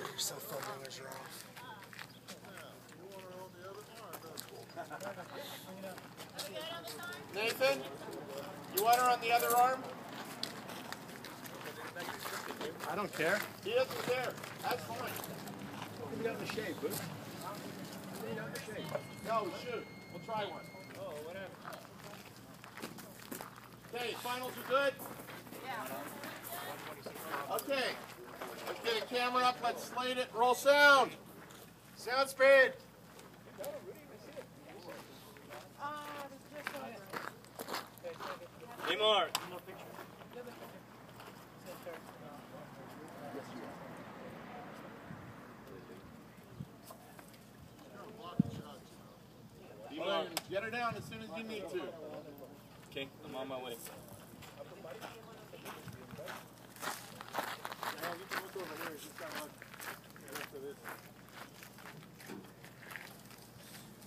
sure your cell phone ringers are off. Nathan, you want her on the other arm? I don't care. He doesn't care. That's fine. Leave it out in the shade, boo. Leave out in the shade. No, shoot. We'll try one. Oh, whatever. Okay, finals are good? Yeah. Camera up. Let's slate it. Roll sound. Sound speed. Hey, Mark. Get her down as soon as you need to. Okay, I'm on my way.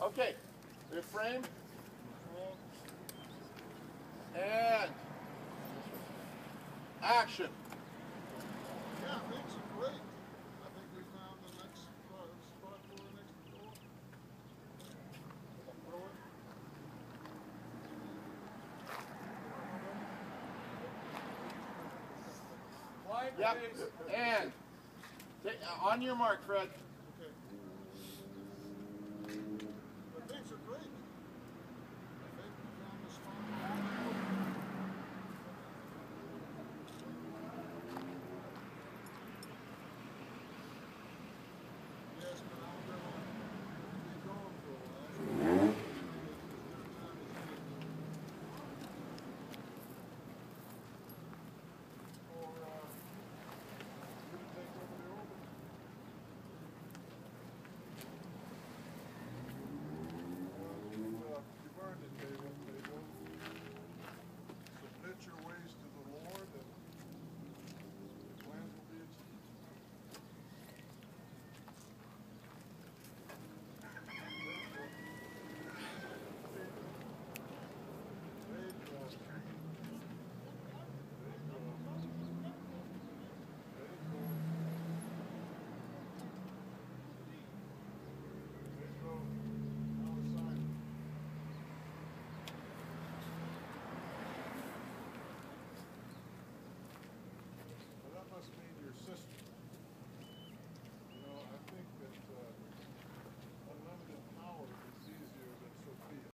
Okay. Good frame. And action. Yeah, things are great. I think we found the next spot, spot for the next door. Throw it. Yep. And uh, on your mark, Fred.